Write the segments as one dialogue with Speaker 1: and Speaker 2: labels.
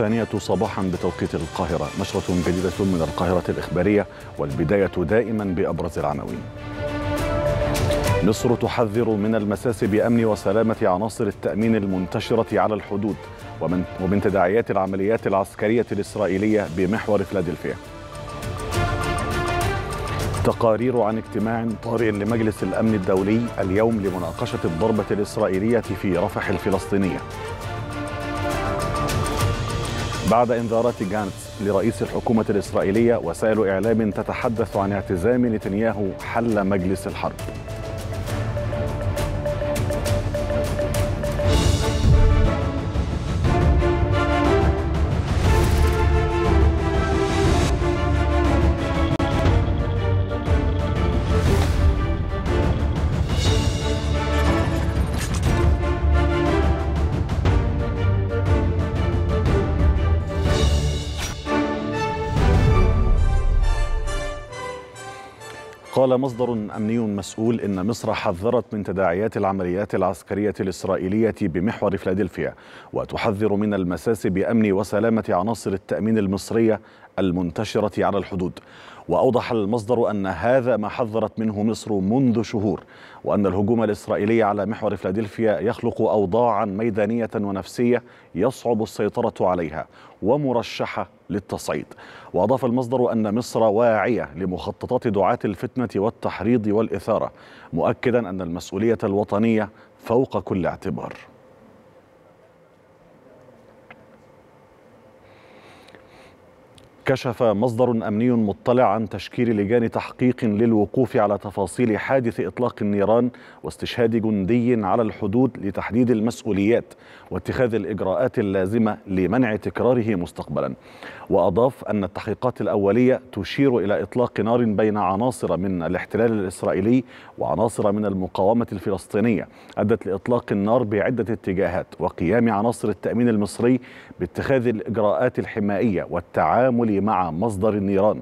Speaker 1: الثانية صباحا بتوقيت القاهرة. نشرة جديدة من القاهرة الإخبارية والبداية دائما بأبرز العناوين. مصر تحذر من المساس بأمن وسلامة عناصر التأمين المنتشرة على الحدود ومن, ومن تداعيات العمليات العسكرية الإسرائيلية بمحور فلادلفيا. تقارير عن اجتماع طارئ لمجلس الأمن الدولي اليوم لمناقشة الضربة الإسرائيلية في رفح الفلسطينية. بعد إنذارات جانتس لرئيس الحكومة الإسرائيلية وسائل إعلام تتحدث عن اعتزام نتنياهو حل مجلس الحرب. قال مصدر أمني مسؤول إن مصر حذرت من تداعيات العمليات العسكرية الإسرائيلية بمحور فلادلفيا وتحذر من المساس بأمن وسلامة عناصر التأمين المصرية المنتشرة على الحدود. وأوضح المصدر أن هذا ما حذرت منه مصر منذ شهور وأن الهجوم الإسرائيلي على محور فلادلفيا يخلق اوضاعا ميدانية ونفسية يصعب السيطرة عليها ومرشحة للتصعيد. وأضاف المصدر أن مصر واعية لمخططات دعاة الفتنة والتحريض والإثارة مؤكدا أن المسؤولية الوطنية فوق كل اعتبار. كشف مصدر أمني مطلع عن تشكيل لجان تحقيق للوقوف على تفاصيل حادث إطلاق النيران واستشهاد جندي على الحدود لتحديد المسؤوليات واتخاذ الإجراءات اللازمة لمنع تكراره مستقبلا. وأضاف أن التحقيقات الأولية تشير إلى إطلاق نار بين عناصر من الاحتلال الإسرائيلي وعناصر من المقاومة الفلسطينية أدت لإطلاق النار بعدة اتجاهات وقيام عناصر التأمين المصري باتخاذ الإجراءات الحمائيه والتعامل مع مصدر النيران.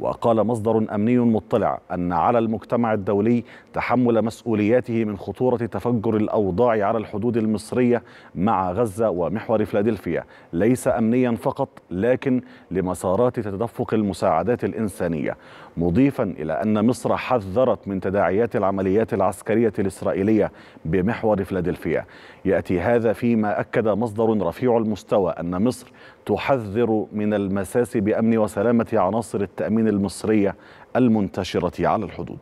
Speaker 1: وقال مصدر أمني مطلع أن على المجتمع الدولي تحمل مسؤولياته من خطورة تفجر الأوضاع على الحدود المصرية مع غزة ومحور فلادلفيا. ليس امنيا فقط لكن لمسارات تدفق المساعدات الإنسانية. مضيفا إلى أن مصر حذرت من تداعيات العمليات العسكرية الإسرائيلية بمحور فلادلفيا. يأتي هذا فيما أكد مصدر رفيع المستوى أن مصر تحذر من المساس بأمن وسلامة عناصر التأمين المصرية المنتشرة على الحدود.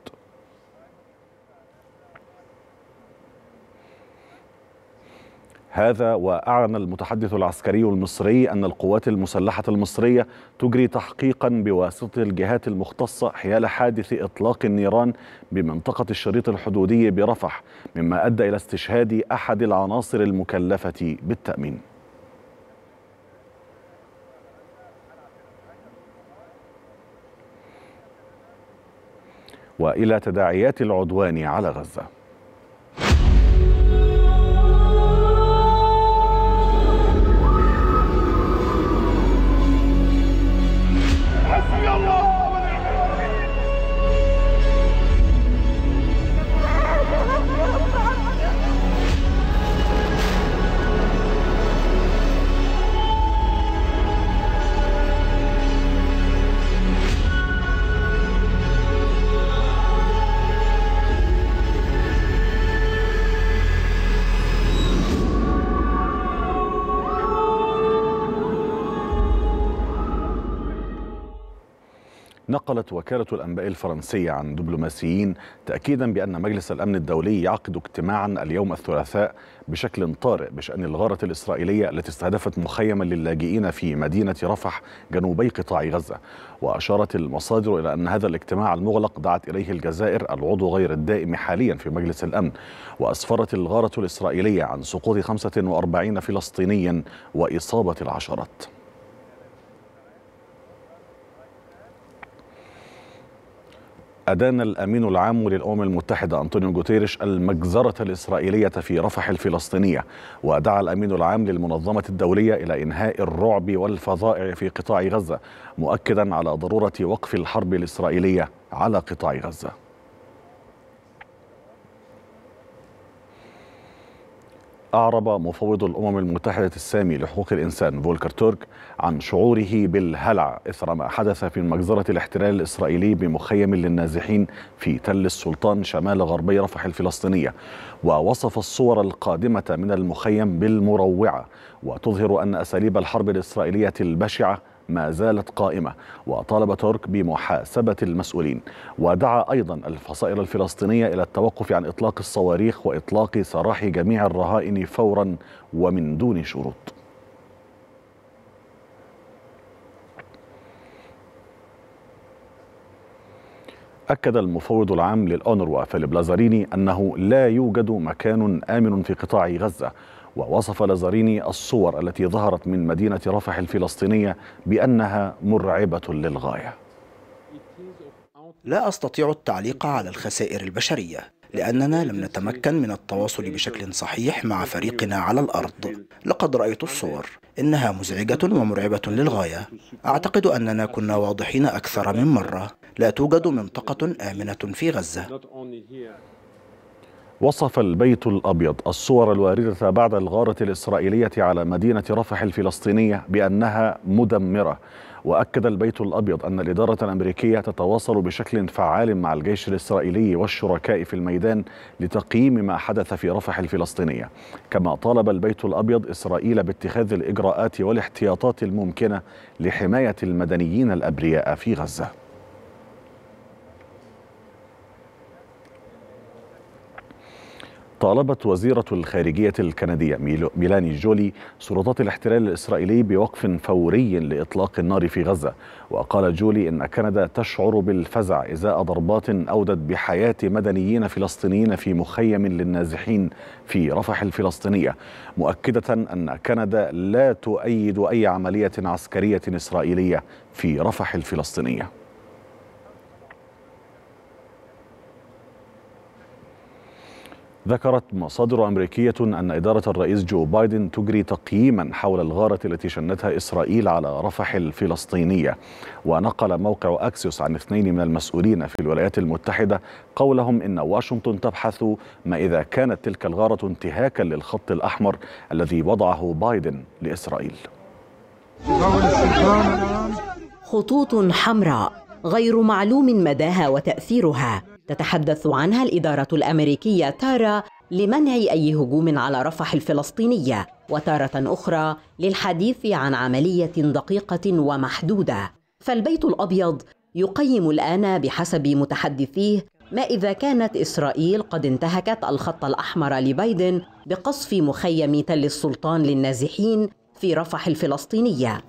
Speaker 1: هذا وأعلن المتحدث العسكري المصري أن القوات المسلحة المصرية تجري تحقيقا بواسطة الجهات المختصة حيال حادث إطلاق النيران بمنطقة الشريط الحدودي برفح مما أدى إلى استشهاد أحد العناصر المكلفة بالتأمين. وإلى تداعيات العدوان على غزة. نقلت وكالة الأنباء الفرنسية عن دبلوماسيين تأكيدا بأن مجلس الأمن الدولي يعقد اجتماعا اليوم الثلاثاء بشكل طارئ بشأن الغارة الإسرائيلية التي استهدفت مخيما للاجئين في مدينة رفح جنوبي قطاع غزة. وأشارت المصادر إلى أن هذا الاجتماع المغلق دعت إليه الجزائر العضو غير الدائم حاليا في مجلس الأمن. وأسفرت الغارة الإسرائيلية عن سقوط 45 فلسطينيا وإصابة العشرات. أدان الأمين العام للأمم المتحدة أنطونيو جوتيريش المجزرة الإسرائيلية في رفح الفلسطينية ودعا الأمين العام للمنظمة الدولية إلى إنهاء الرعب والفظائع في قطاع غزة مؤكدا على ضرورة وقف الحرب الإسرائيلية على قطاع غزة. أعرب مفوض الأمم المتحدة السامي لحقوق الإنسان فولكر تورك عن شعوره بالهلع إثر ما حدث في مجزرة الاحتلال الإسرائيلي بمخيم للنازحين في تل السلطان شمال غربي رفح الفلسطينية. ووصف الصور القادمة من المخيم بالمروعة وتظهر أن أساليب الحرب الإسرائيلية البشعة ما زالت قائمة وطالب ترك بمحاسبة المسؤولين. ودعا أيضا الفصائل الفلسطينية إلى التوقف عن إطلاق الصواريخ وإطلاق سراح جميع الرهائن فورا ومن دون شروط. أكد المفوض العام للأونروا فيليب لازاريني أنه لا يوجد مكان آمن في قطاع غزة ووصف لازاريني الصور التي ظهرت من مدينة رفح الفلسطينية بأنها مرعبة للغاية.
Speaker 2: لا أستطيع التعليق على الخسائر البشرية لأننا لم نتمكن من التواصل بشكل صحيح مع فريقنا على الأرض. لقد رأيت الصور إنها مزعجة ومرعبة للغاية. أعتقد أننا كنا واضحين أكثر من مرة. لا توجد منطقة آمنة في غزة.
Speaker 1: وصف البيت الأبيض الصور الواردة بعد الغارة الإسرائيلية على مدينة رفح الفلسطينية بأنها مدمرة. وأكد البيت الأبيض أن الإدارة الأمريكية تتواصل بشكل فعال مع الجيش الإسرائيلي والشركاء في الميدان لتقييم ما حدث في رفح الفلسطينية. كما طالب البيت الأبيض إسرائيل باتخاذ الإجراءات والاحتياطات الممكنة لحماية المدنيين الأبرياء في غزة. طالبت وزيرة الخارجية الكندية ميلاني جولي سلطات الاحتلال الإسرائيلي بوقف فوري لإطلاق النار في غزة. وقالت جولي إن كندا تشعر بالفزع إزاء ضربات أودت بحياة مدنيين فلسطينيين في مخيم للنازحين في رفح الفلسطينية مؤكدة أن كندا لا تؤيد أي عملية عسكرية إسرائيلية في رفح الفلسطينية. ذكرت مصادر أمريكية أن إدارة الرئيس جو بايدن تجري تقييما حول الغارة التي شنتها إسرائيل على رفح الفلسطينية ونقل موقع أكسيوس عن اثنين من المسؤولين في الولايات المتحدة قولهم إن واشنطن تبحث ما إذا كانت تلك الغارة انتهاكا للخط الأحمر الذي وضعه بايدن لإسرائيل.
Speaker 3: خطوط حمراء غير معلوم مداها وتأثيرها. تتحدث عنها الإدارة الأمريكية تارة لمنع أي هجوم على رفح الفلسطينية وتارة أخرى للحديث عن عملية دقيقة ومحدودة. فالبيت الأبيض يقيم الآن بحسب متحدثيه ما إذا كانت إسرائيل قد انتهكت الخط الأحمر لبايدن بقصف مخيم تل السلطان للنازحين في رفح الفلسطينية.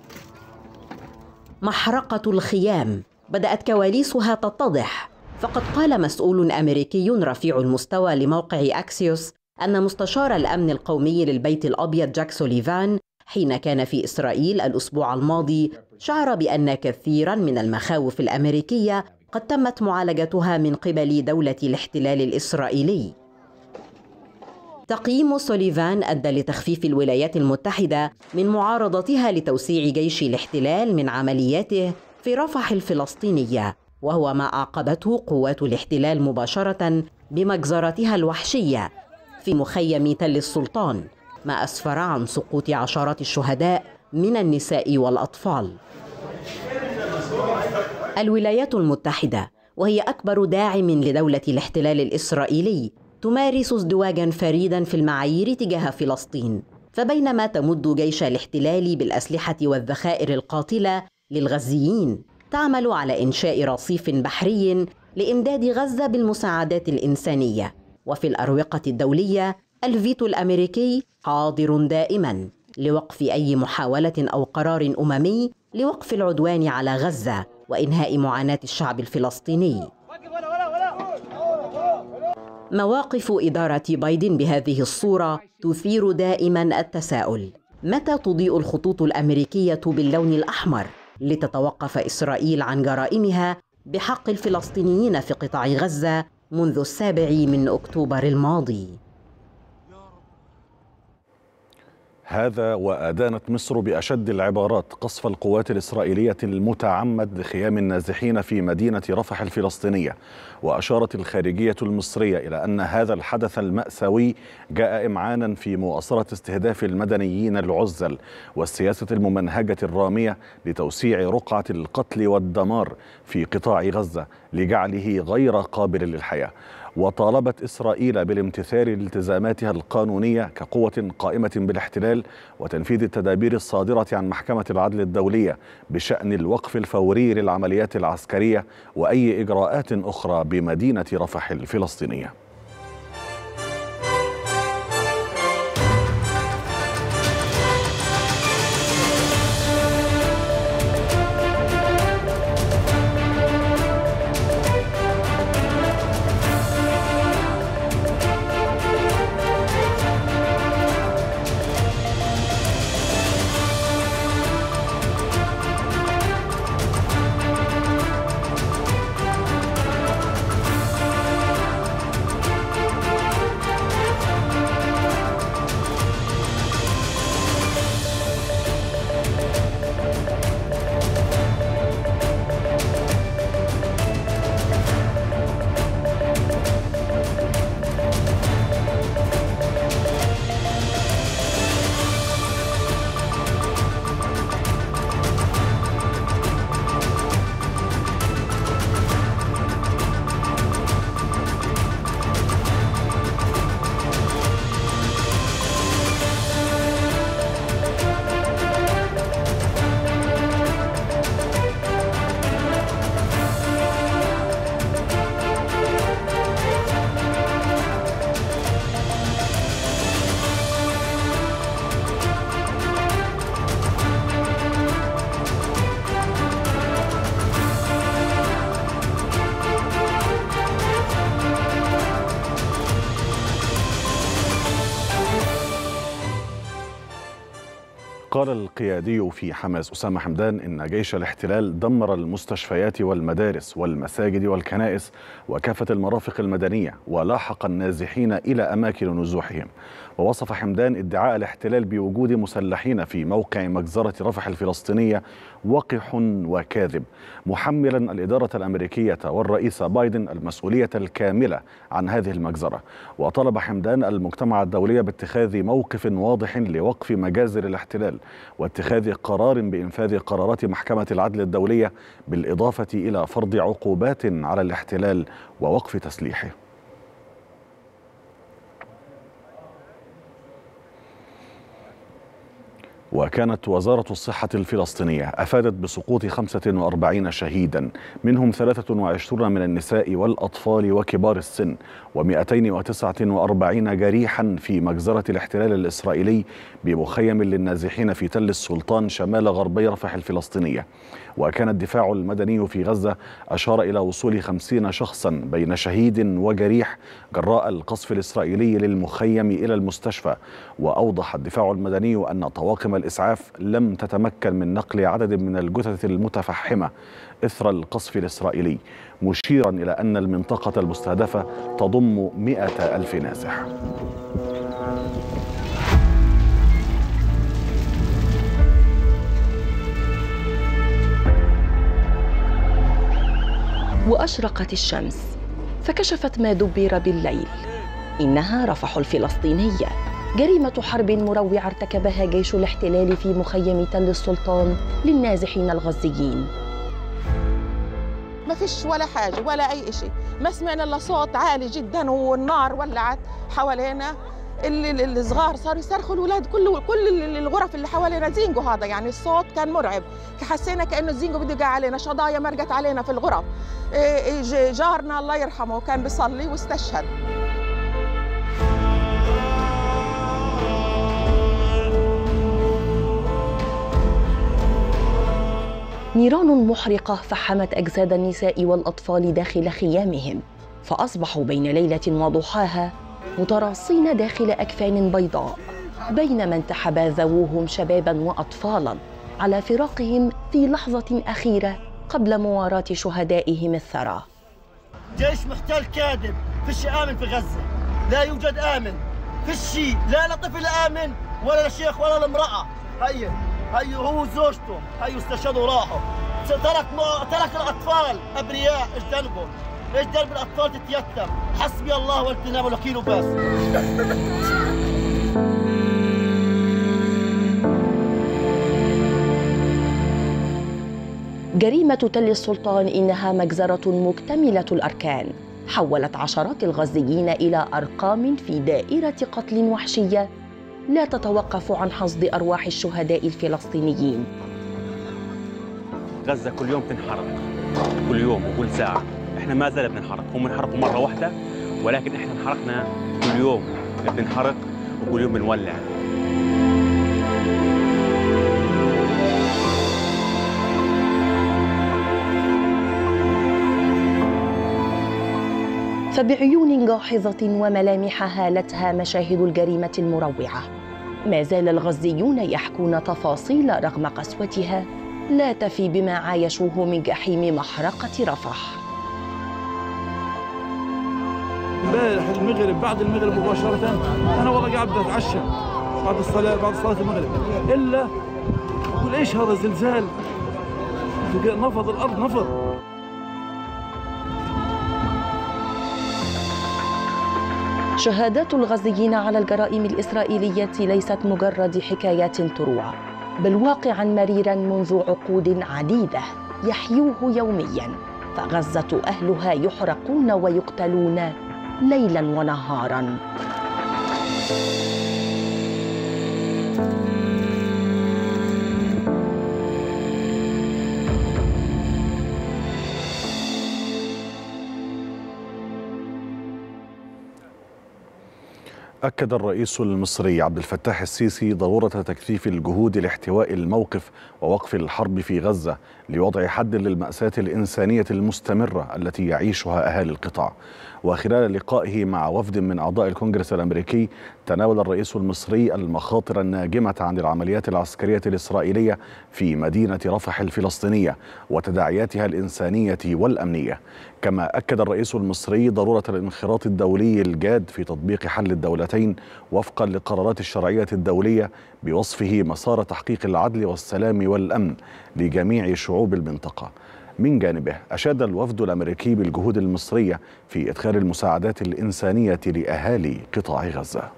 Speaker 3: محرقة الخيام بدأت كواليسها تتضح. فقد قال مسؤول أمريكي رفيع المستوى لموقع أكسيوس أن مستشار الأمن القومي للبيت الأبيض جاك سوليفان حين كان في إسرائيل الأسبوع الماضي شعر بأن كثيرا من المخاوف الأمريكية قد تمت معالجتها من قبل دولة الاحتلال الإسرائيلي. تقييم سوليفان أدى لتخفيف الولايات المتحدة من معارضتها لتوسيع جيش الاحتلال من عملياته في رفح الفلسطينية. وهو ما أعقبته قوات الاحتلال مباشرة بمجزرتها الوحشية في مخيم تل السلطان ما أسفر عن سقوط عشرات الشهداء من النساء والأطفال. الولايات المتحدة وهي أكبر داعم لدولة الاحتلال الإسرائيلي تمارس ازدواجا فريدا في المعايير تجاه فلسطين فبينما تمد جيش الاحتلال بالأسلحة والذخائر القاتلة للغزيين تعمل على إنشاء رصيف بحري لإمداد غزة بالمساعدات الإنسانية. وفي الأروقة الدولية الفيتو الأمريكي حاضر دائما لوقف أي محاولة أو قرار أممي لوقف العدوان على غزة وإنهاء معاناة الشعب الفلسطيني. مواقف إدارة بايدن بهذه الصورة تثير دائما التساؤل. متى تضيء الخطوط الأمريكية باللون الأحمر؟ لتتوقف إسرائيل عن جرائمها بحق الفلسطينيين في قطاع غزة منذ السابع من أكتوبر الماضي.
Speaker 1: هذا وأدانت مصر بأشد العبارات قصف القوات الإسرائيلية المتعمد لخيام النازحين في مدينة رفح الفلسطينية وأشارت الخارجية المصرية إلى أن هذا الحدث المأساوي جاء إمعانا في مؤاسرة استهداف المدنيين العزل والسياسة الممنهجة الرامية لتوسيع رقعة القتل والدمار في قطاع غزة لجعله غير قابل للحياة. وطالبت إسرائيل بالامتثال لالتزاماتها القانونية كقوة قائمة بالاحتلال وتنفيذ التدابير الصادرة عن محكمة العدل الدولية بشأن الوقف الفوري للعمليات العسكرية وأي إجراءات أخرى بمدينة رفح الفلسطينية. القيادي في حماس أسامة حمدان إن جيش الاحتلال دمر المستشفيات والمدارس والمساجد والكنائس وكافة المرافق المدنية ولاحق النازحين إلى أماكن نزوحهم. ووصف حمدان ادعاء الاحتلال بوجود مسلحين في موقع مجزرة رفح الفلسطينية وقح وكاذب محملا الإدارة الأمريكية والرئيس بايدن المسؤولية الكاملة عن هذه المجزرة. وطلب حمدان المجتمع الدولي باتخاذ موقف واضح لوقف مجازر الاحتلال واتخاذ قرار بإنفاذ قرارات محكمة العدل الدولية بالإضافة إلى فرض عقوبات على الاحتلال ووقف تسليحه. وكانت وزارة الصحة الفلسطينية أفادت بسقوط 45 شهيدا منهم 23 من النساء والأطفال وكبار السن و249 جريحا في مجزرة الاحتلال الإسرائيلي بمخيم للنازحين في تل السلطان شمال غربي رفح الفلسطينية. وكان الدفاع المدني في غزة أشار إلى وصول 50 شخصا بين شهيد وجريح جراء القصف الإسرائيلي للمخيم إلى المستشفى. وأوضح الدفاع المدني أن طواقم الإسعاف لم تتمكن من نقل عدد من الجثث المتفحمة إثر القصف الإسرائيلي مشيرا إلى أن المنطقة المستهدفة تضم مئة ألف نازح.
Speaker 4: وأشرقت الشمس فكشفت ما دبر بالليل إنها رفح الفلسطينية جريمة حرب مروعة ارتكبها جيش الاحتلال في مخيم تل السلطان للنازحين الغزيين.
Speaker 5: ما فيش ولا حاجة ولا أي شيء ما سمعنا إلا صوت عالي جدا والنار ولعت حوالينا. الصغار صاروا يصرخوا الاولاد كل كل الغرف اللي حوالينا زينجو هذا يعني الصوت كان مرعب. حسينا كأنه الزينجو بده يقع علينا شظايا مرقت علينا في الغرف. جارنا الله يرحمه كان بيصلي واستشهد.
Speaker 4: نيران محرقة فحمت أجساد النساء والأطفال داخل خيامهم فأصبحوا بين ليلة وضحاها متراصين داخل أكفان بيضاء بينما انتحب ذووهم شبابا وأطفالا على فراقهم في لحظة أخيرة قبل مواراة شهدائهم الثرى.
Speaker 6: جيش محتل كاذب فيش آمن في غزة. لا يوجد آمن فيش لا لطفل آمن ولا الشيخ ولا المرأة. هي هي هو وزوجته هي استشهدوا وراحوا. ترك ترك الأطفال أبرياء إيش ذنبهم إيش ذنب الأطفال تتيتم؟ حسبي الله ونعم الوكيل وبس.
Speaker 4: جريمة تل السلطان إنها مجزرة مكتملة الأركان. حولت عشرات الغزيين إلى أرقام في دائرة قتل وحشية لا تتوقف عن حصد أرواح الشهداء الفلسطينيين.
Speaker 7: غزة كل يوم تنحرق. كل يوم وكل ساعة. إحنا ما زال بننحرق هم انحرقوا مرة واحدة ولكن إحنا انحرقنا كل يوم. بننحرق وكل يوم بنولع.
Speaker 4: فبعيون جاحظة وملامح هالتها مشاهد الجريمة المروعة. ما زال الغزيون يحكون تفاصيل رغم قسوتها. لا تفي بما عايشوه من جحيم محرقة رفح.
Speaker 8: امبارح المغرب بعد المغرب مباشرة. أنا والله قاعد بتعشى بعد الصلاة بعد صلاة المغرب. إلا أقول إيش هذا زلزال؟ نفض الأرض نفض.
Speaker 4: شهادات الغزيين على الجرائم الإسرائيلية ليست مجرد حكايات تروى بل واقعا مريرا منذ عقود عديدة يحيوه يوميا فغزة أهلها يحرقون ويقتلون ليلا ونهارا.
Speaker 1: أكد الرئيس المصري عبد الفتاح السيسي ضرورة تكثيف الجهود لاحتواء الموقف ووقف الحرب في غزة. لوضع حد للمأساة الإنسانية المستمرة التي يعيشها أهالي القطاع. وخلال لقائه مع وفد من أعضاء الكونغرس الأمريكي تناول الرئيس المصري المخاطر الناجمة عن العمليات العسكرية الإسرائيلية في مدينة رفح الفلسطينية وتداعياتها الإنسانية والأمنية. كما أكد الرئيس المصري ضرورة الانخراط الدولي الجاد في تطبيق حل الدولتين وفقا لقرارات الشرعية الدولية بوصفه مسار تحقيق العدل والسلام والأمن لجميع شعوب المنطقة. من جانبه أشاد الوفد الأمريكي بالجهود المصرية في إدخال المساعدات الإنسانية لأهالي قطاع غزة.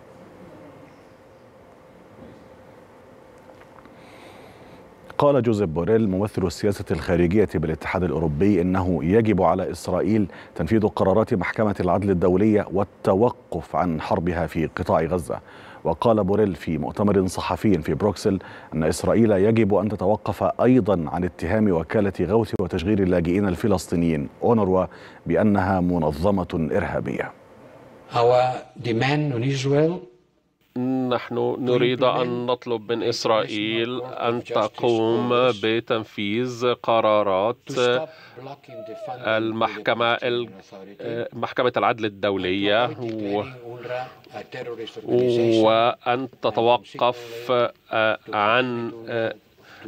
Speaker 1: قال جوزيف بوريل ممثل السياسة الخارجية بالاتحاد الأوروبي إنه يجب على إسرائيل تنفيذ قرارات محكمة العدل الدولية والتوقف عن حربها في قطاع غزة. وقال بوريل في مؤتمر صحفي في بروكسل أن إسرائيل يجب أن تتوقف أيضا عن اتهام وكالة غوث وتشغيل اللاجئين الفلسطينيين أونروا بأنها منظمة إرهابية.
Speaker 9: Our demand on Israel
Speaker 10: نحن نريد أن نطلب من إسرائيل أن تقوم بتنفيذ قرارات المحكمة محكمة العدل الدولية وأن تتوقف عن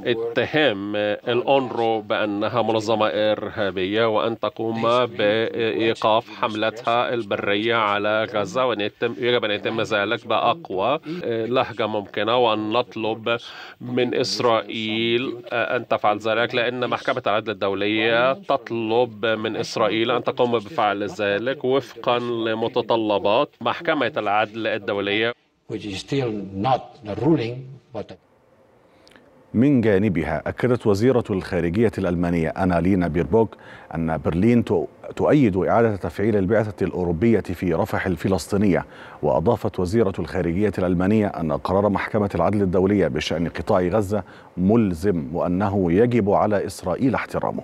Speaker 10: اتهام الأونرو بأنها منظمة إرهابية وأن تقوم بإيقاف حملتها البرية على غزة وأن يتم يجب أن يتم ذلك بأقوى لهجة ممكنة وأن نطلب من إسرائيل أن تفعل ذلك لأن محكمة العدل الدولية تطلب من إسرائيل أن تقوم بفعل ذلك وفقا لمتطلبات محكمة العدل الدولية.
Speaker 9: Which is still not the ruling but
Speaker 1: من جانبها أكدت وزيرة الخارجية الألمانية أنالينا بيربوك أن برلين تؤيد إعادة تفعيل البعثة الأوروبية في رفح الفلسطينية وأضافت وزيرة الخارجية الألمانية أن قرار محكمة العدل الدولية بشأن قطاع غزة ملزم وأنه يجب على إسرائيل احترامه.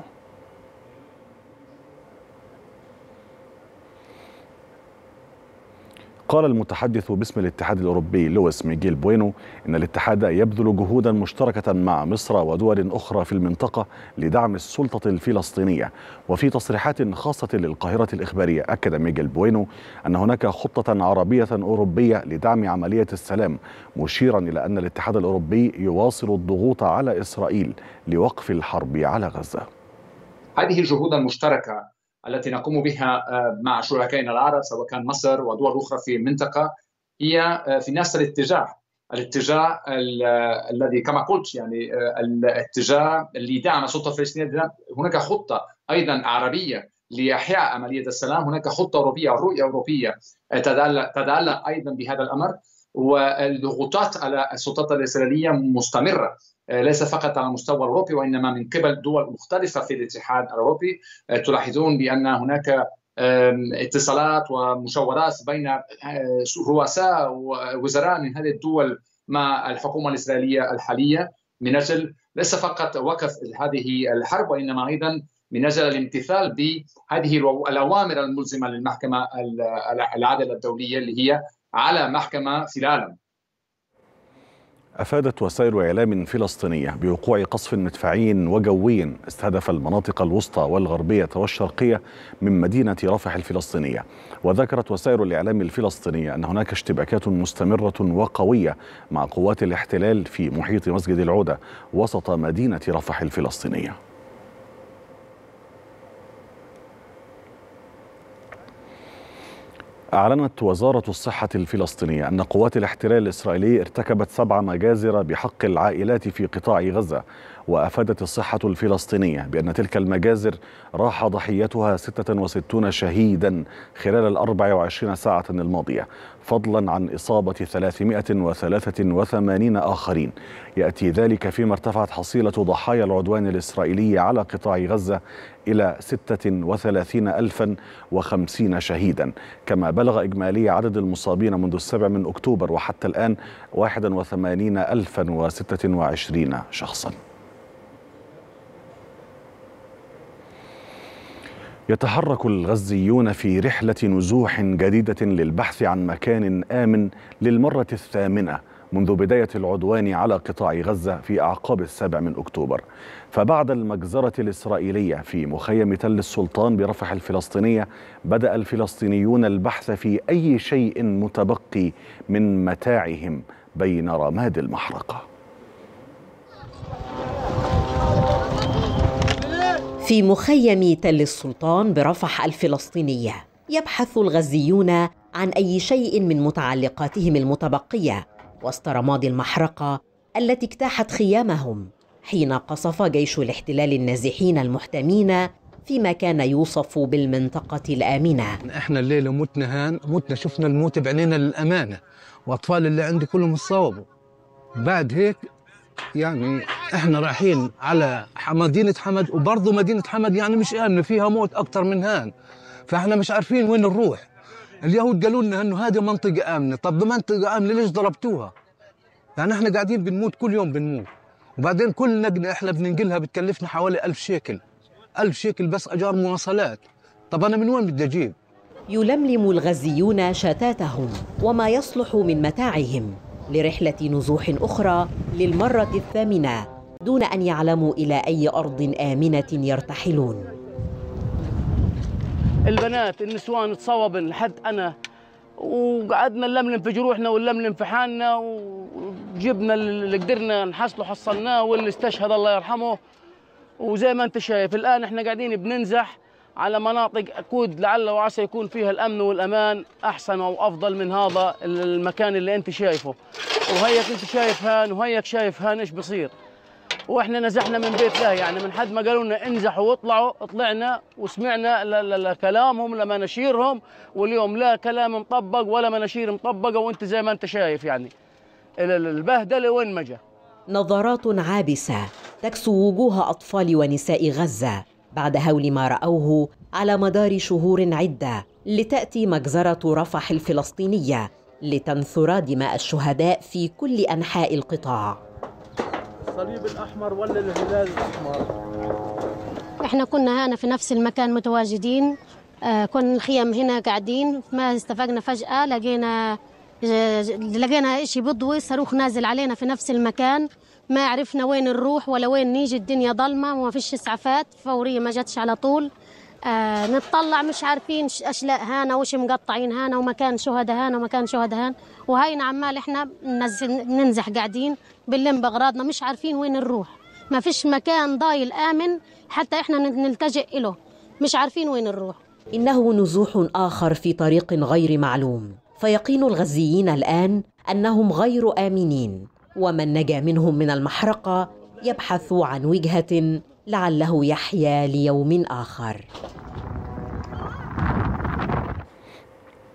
Speaker 1: قال المتحدث باسم الاتحاد الأوروبي لويس ميغيل بوينو إن الاتحاد يبذل جهودا مشتركة مع مصر ودول أخرى في المنطقة لدعم السلطة الفلسطينية. وفي تصريحات خاصة للقاهرة الإخبارية أكد ميغيل بوينو أن هناك خطة عربية أوروبية لدعم عملية السلام مشيرا إلى أن الاتحاد الأوروبي يواصل الضغوط على إسرائيل لوقف الحرب على غزة.
Speaker 11: هذه الجهود المشتركة التي نقوم بها مع شركائنا العرب سواء كان مصر ودول أخرى في المنطقة هي في نفس الاتجاه. الاتجاه الذي كما قلت يعني الاتجاه اللي دعم السلطة الفلسطينية. هناك خطة أيضا عربية لإحياء عملية السلام. هناك خطة أوروبية رؤية أوروبية تتعلق أيضا بهذا الأمر. والضغوطات على السلطات الإسرائيلية مستمرة. ليس فقط على المستوى الأوروبي وإنما من قبل دول مختلفة في الاتحاد الأوروبي تلاحظون بأن هناك اتصالات ومشاورات بين رؤساء ووزراء من هذه الدول مع الحكومة الإسرائيلية الحالية من أجل ليس فقط وقف هذه الحرب وإنما أيضا من أجل الامتثال بهذه الأوامر الملزمة للمحكمة العادلة الدولية اللي هي على محكمة في العالم.
Speaker 1: أفادت وسائل إعلام فلسطينية بوقوع قصف مدفعي وجوي استهدف المناطق الوسطى والغربية والشرقية من مدينة رفح الفلسطينية. وذكرت وسائل الإعلام الفلسطينية أن هناك اشتباكات مستمرة وقوية مع قوات الاحتلال في محيط مسجد العودة وسط مدينة رفح الفلسطينية. أعلنت وزارة الصحة الفلسطينية أن قوات الاحتلال الإسرائيلي ارتكبت سبع مجازر بحق العائلات في قطاع غزة وأفادت الصحة الفلسطينية بأن تلك المجازر راح ضحيتها 66 شهيدا خلال ال 24 ساعة الماضية. فضلا عن إصابة 383 آخرين. يأتي ذلك فيما ارتفعت حصيلة ضحايا العدوان الإسرائيلي على قطاع غزة إلى 36050 شهيدا. كما بلغ إجمالي عدد المصابين منذ السابع من أكتوبر وحتى الآن 81026 شخصاً. يتحرك الغزيون في رحلة نزوح جديدة للبحث عن مكان آمن للمرة الثامنة منذ بداية العدوان على قطاع غزة في أعقاب السابع من أكتوبر. فبعد المجزرة الإسرائيلية في مخيم تل السلطان برفح الفلسطينية بدأ الفلسطينيون البحث في أي شيء متبقي من متاعهم بين رماد المحرقة.
Speaker 3: في مخيم تل السلطان برفح الفلسطينية يبحث الغزيون عن أي شيء من متعلقاتهم المتبقية وسط رماد المحرقة التي اجتاحت خيامهم حين قصف جيش الاحتلال النازحين المحتمين فيما كان يوصف بالمنطقة الآمنة.
Speaker 12: إحنا الليلة متنا هان متنا شفنا الموت بعينينا للأمانة وأطفال اللي عندي كلهم اتصابوا بعد هيك يعني إحنا رايحين على مدينة حمد وبرضه مدينة حمد يعني مش آمنة فيها موت أكتر من هان. فإحنا مش عارفين وين نروح. اليهود قالوا لنا إنه هذه منطقة آمنة. طب منطقة آمنة ليش ضربتوها؟ يعني إحنا قاعدين بنموت كل يوم بنموت. وبعدين كل نقلة إحنا بننقلها بتكلفنا حوالي ألف شيكل. ألف شيكل بس أجار مواصلات. طب أنا من وين بدي أجيب؟
Speaker 3: يلملم الغزيون شتاتهم وما يصلح من متاعهم. لرحلة نزوح أخرى للمرة الثامنة دون أن يعلموا إلى أي أرض آمنة يرتحلون.
Speaker 13: البنات النسوان تصوبن لحد أنا وقعدنا نلملم في جروحنا ونلملم في حالنا وجبنا اللي قدرنا نحصله حصلناه واللي استشهد الله يرحمه. وزي ما أنت شايف الآن إحنا قاعدين بننزح على مناطق أكود لعل وعسى يكون فيها الأمن والأمان أحسن أو أفضل من هذا المكان اللي أنت شايفه. وهيك أنت شايف هان وهيك شايف هان إيش بصير؟ وإحنا نزحنا من بيت الله يعني من حد ما قالوا لنا انزحوا واطلعوا طلعنا وسمعنا لكلامهم لمناشيرهم واليوم لا كلام مطبق ولا مناشير مطبقة وأنت زي ما أنت شايف يعني. البهدلة وين ما
Speaker 3: نظرات عابسة تكسو وجوه أطفال ونساء غزة. بعد هول ما رأوه على مدار شهور عدة لتأتي مجزرة رفح الفلسطينية لتنثر دماء الشهداء في كل أنحاء القطاع.
Speaker 13: الصليب الأحمر ولا الهلال الأحمر؟
Speaker 14: إحنا كنا هنا في نفس المكان متواجدين. آه كنا الخيم هنا قاعدين. ما استفقنا فجأة لقينا لقينا إشي بضوي صاروخ نازل علينا في نفس المكان. ما عرفنا وين نروح ولا وين نيجي الدنيا ضلمة وما فيش إسعافات فورية ما جاتش على طول. آه نتطلع مش عارفين أشلاء هانا وش مقطعين هانا ومكان شهداء هانا ومكان شهداء هانا وهاينا عمال إحنا ننزح قاعدين بنلم بأغراضنا مش عارفين وين نروح. ما فيش مكان ضايل آمن حتى إحنا نلتجئ له مش عارفين وين نروح.
Speaker 3: إنه نزوح آخر في طريق غير معلوم. فيقين الغزيين الآن أنهم غير آمنين. ومن نجا منهم من المحرقة يبحث عن وجهة لعله يحيا ليوم آخر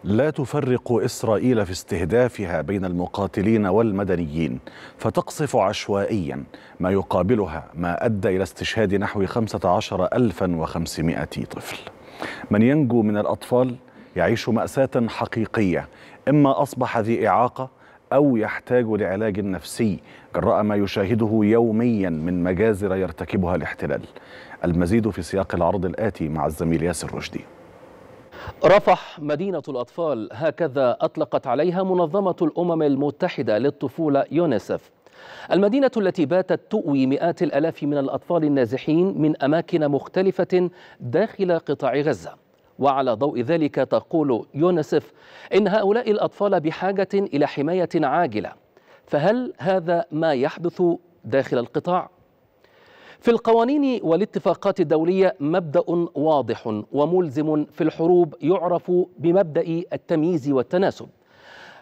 Speaker 1: لا تفرق إسرائيل في استهدافها بين المقاتلين والمدنيين فتقصف عشوائيا ما يقابلها ما أدى إلى استشهاد نحو 15500 طفل. من ينجو من الأطفال يعيش مأساة حقيقية إما أصبح ذي إعاقة أو يحتاج لعلاج نفسي جراء ما يشاهده يوميا من مجازر يرتكبها الاحتلال. المزيد في سياق العرض الآتي مع الزميل ياسر رشدي.
Speaker 15: رفح مدينة الأطفال هكذا أطلقت عليها منظمة الأمم المتحدة للطفولة يونيسف المدينة التي باتت تؤوي مئات الألاف من الأطفال النازحين من أماكن مختلفة داخل قطاع غزة وعلى ضوء ذلك تقول يونيسف إن هؤلاء الأطفال بحاجة إلى حماية عاجلة فهل هذا ما يحدث داخل القطاع؟ في القوانين والاتفاقات الدولية مبدأ واضح وملزم في الحروب يعرف بمبدأ التمييز والتناسب.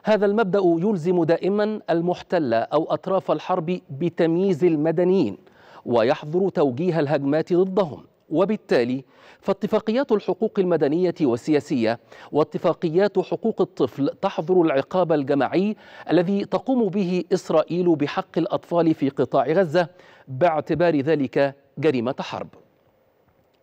Speaker 15: هذا المبدأ يلزم دائما المحتل أو أطراف الحرب بتمييز المدنيين ويحظر توجيه الهجمات ضدهم، وبالتالي فاتفاقيات الحقوق المدنية والسياسية واتفاقيات حقوق الطفل تحظر العقاب الجماعي الذي تقوم به إسرائيل بحق الأطفال في قطاع غزة باعتبار ذلك جريمة حرب.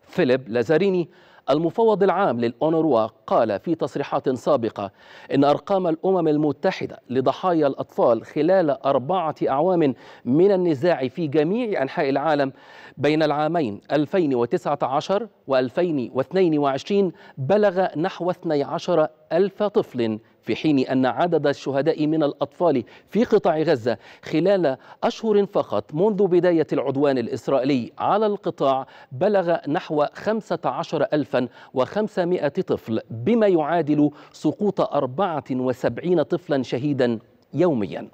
Speaker 15: فيليب لازاريني المفوض العام للأونروا قال في تصريحات سابقة إن أرقام الأمم المتحدة لضحايا الأطفال خلال أربعة أعوام من النزاع في جميع أنحاء العالم بين العامين 2019 و2022 بلغ نحو 12 ألف طفل في حين أن عدد الشهداء من الأطفال في قطاع غزة خلال أشهر فقط منذ بداية العدوان الإسرائيلي على القطاع بلغ نحو 15500 طفل بما يعادل سقوط 74 طفلا شهيدا يوميا.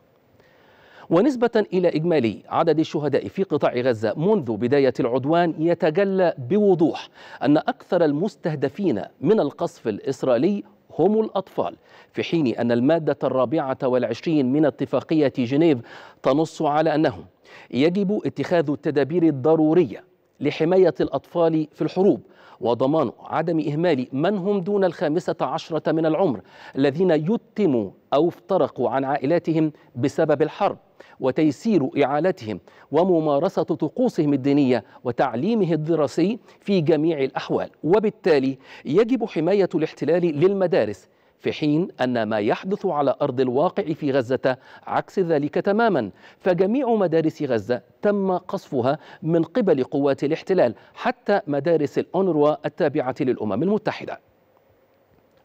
Speaker 15: ونسبة إلى إجمالي عدد الشهداء في قطاع غزة منذ بداية العدوان يتجلى بوضوح أن أكثر المستهدفين من القصف الإسرائيلي هم الأطفال. في حين أن المادة الرابعة والعشرين من اتفاقية جنيف تنص على أنه يجب اتخاذ التدابير الضرورية لحماية الأطفال في الحروب وضمان عدم إهمال من هم دون الخامسة عشرة من العمر الذين يتموا أو افترقوا عن عائلاتهم بسبب الحرب وتيسير إعالتهم وممارسة طقوسهم الدينية وتعليمه الدراسي في جميع الأحوال. وبالتالي يجب حماية الاحتلال للمدارس في حين أن ما يحدث على أرض الواقع في غزة عكس ذلك تماما. فجميع مدارس غزة تم قصفها من قبل قوات الاحتلال حتى مدارس الأونروا التابعة للأمم المتحدة.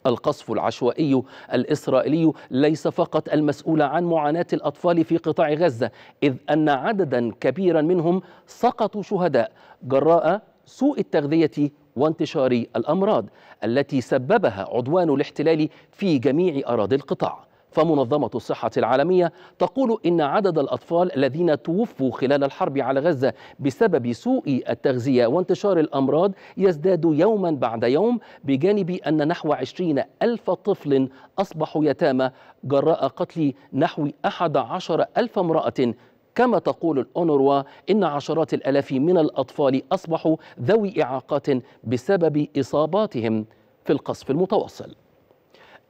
Speaker 15: القصف العشوائي الإسرائيلي ليس فقط المسؤول عن معاناة الأطفال في قطاع غزة إذ أن عددا كبيرا منهم سقطوا شهداء جراء سوء التغذية وانتشار الأمراض التي سببها عدوان الاحتلال في جميع أراضي القطاع. فمنظمة الصحة العالمية تقول إن عدد الأطفال الذين توفوا خلال الحرب على غزة بسبب سوء التغذية وانتشار الأمراض يزداد يوما بعد يوم بجانب أن نحو عشرين ألف طفل أصبحوا يتامى جراء قتل نحو أحد عشر ألف امرأة كما تقول الأونروا إن عشرات الألاف من الأطفال أصبحوا ذوي إعاقات بسبب إصاباتهم في القصف المتواصل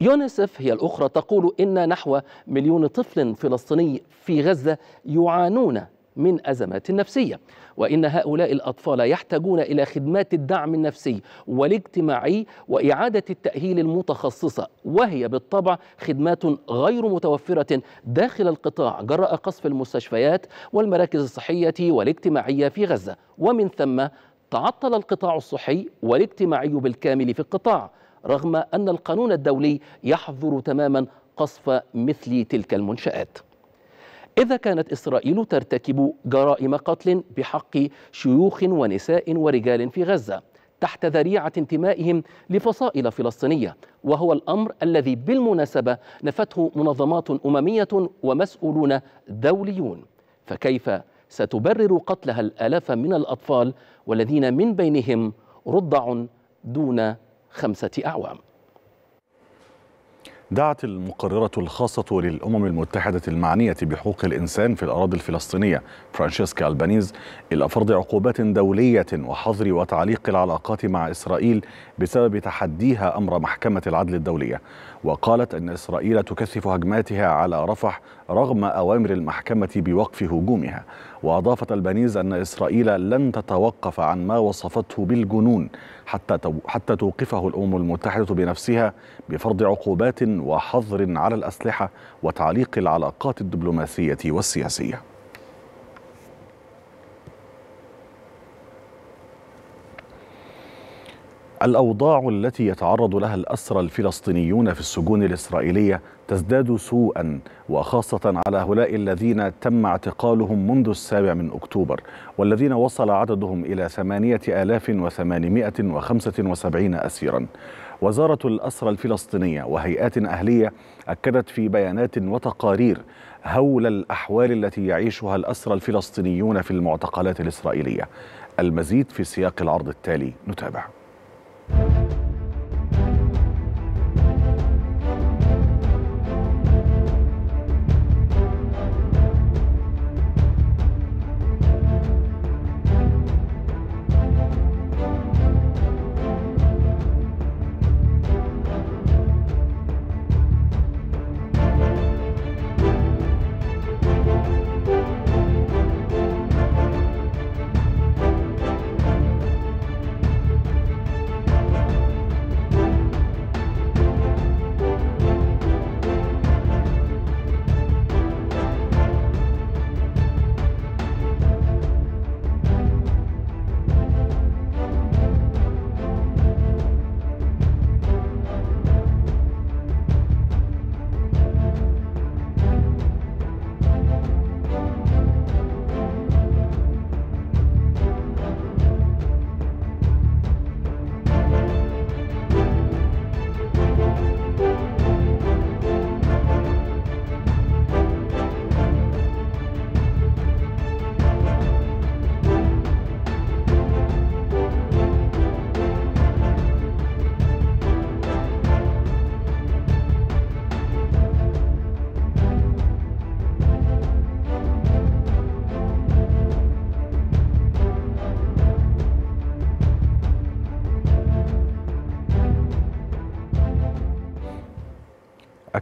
Speaker 15: يونيسف هي الأخرى تقول إن نحو مليون طفل فلسطيني في غزة يعانون من أزمات نفسية. وإن هؤلاء الأطفال يحتاجون إلى خدمات الدعم النفسي والاجتماعي وإعادة التأهيل المتخصصة وهي بالطبع خدمات غير متوفرة داخل القطاع جراء قصف المستشفيات والمراكز الصحية والاجتماعية في غزة. ومن ثم تعطل القطاع الصحي والاجتماعي بالكامل في القطاع رغم أن القانون الدولي يحظر تماما قصف مثل تلك المنشآت. إذا كانت إسرائيل ترتكب جرائم قتل بحق شيوخ ونساء ورجال في غزة تحت ذريعة انتمائهم لفصائل فلسطينية وهو الأمر الذي بالمناسبة نفته منظمات أممية ومسؤولون دوليون. فكيف ستبرر قتلها الآلاف من الأطفال والذين من بينهم رضع دون خمسة أعوام؟
Speaker 1: دعت المقررة الخاصة للأمم المتحدة المعنية بحقوق الإنسان في الأراضي الفلسطينية فرانشيسكا ألبانيز إلى فرض عقوبات دولية وحظر وتعليق العلاقات مع إسرائيل بسبب تحديها أمر محكمة العدل الدولية. وقالت أن إسرائيل تكثف هجماتها على رفح رغم أوامر المحكمة بوقف هجومها. وأضافت البانيز أن إسرائيل لن تتوقف عن ما وصفته بالجنون حتى حتى توقفه الأمم المتحدة بنفسها بفرض عقوبات وحظر على الأسلحة وتعليق العلاقات الدبلوماسية والسياسية. الأوضاع التي يتعرض لها الأسرى الفلسطينيون في السجون الإسرائيلية تزداد سوءا وخاصة على هؤلاء الذين تم اعتقالهم منذ السابع من أكتوبر والذين وصل عددهم إلى ثمانية آلاف وثمانمائة وخمسة وسبعين أسيرا. وزارة الأسرى الفلسطينية وهيئات أهلية أكدت في بيانات وتقارير هول الأحوال التي يعيشها الأسرى الفلسطينيون في المعتقلات الإسرائيلية. المزيد في سياق العرض التالي نتابع. Thank you.